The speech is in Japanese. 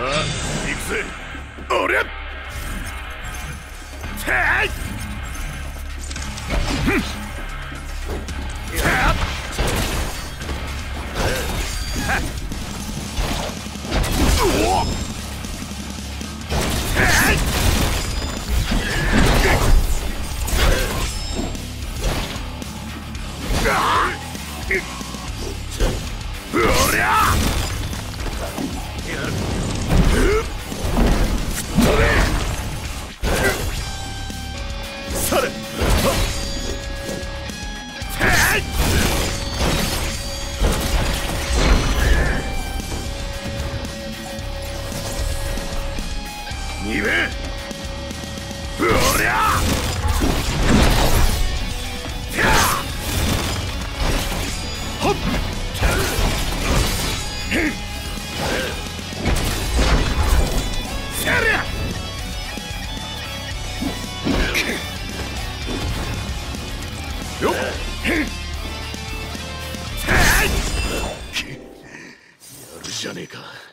あ行くぜ。おりゃていおりゃやるじゃねえか。